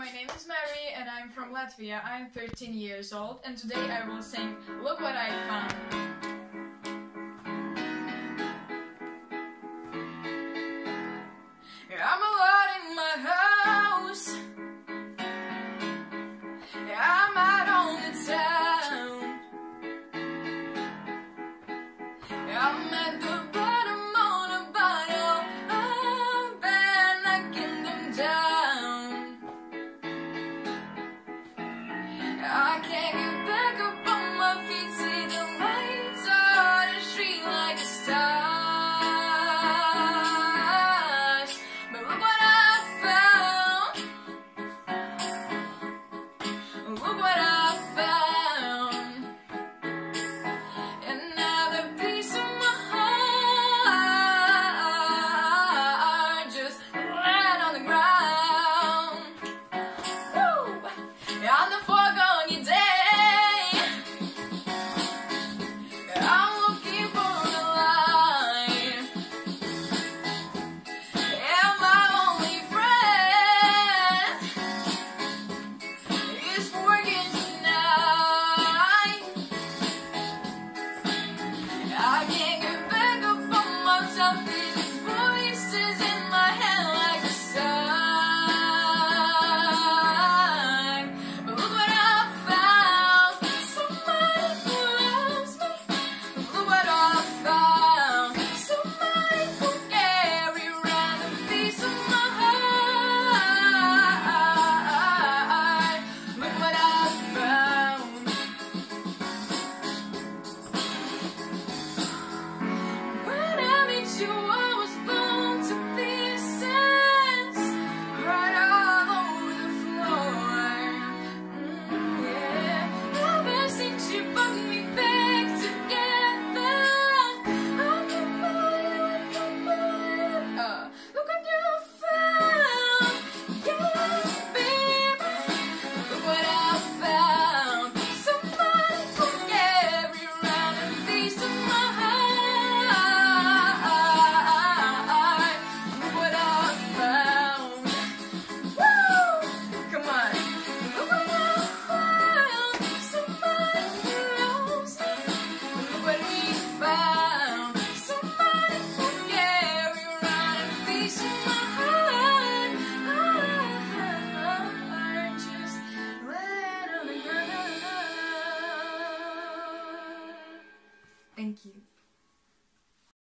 My name is Mary and I'm from Latvia. I'm 13 years old and today I will sing Look can't get Thank you.